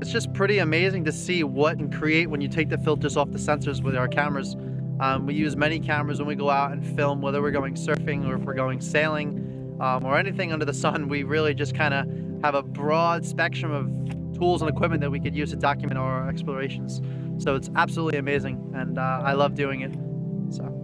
it's just pretty amazing to see what and create when you take the filters off the sensors with our cameras. Um, we use many cameras when we go out and film, whether we're going surfing or if we're going sailing um, or anything under the sun. We really just kind of have a broad spectrum of tools and equipment that we could use to document our explorations. So it's absolutely amazing, and uh, I love doing it. So.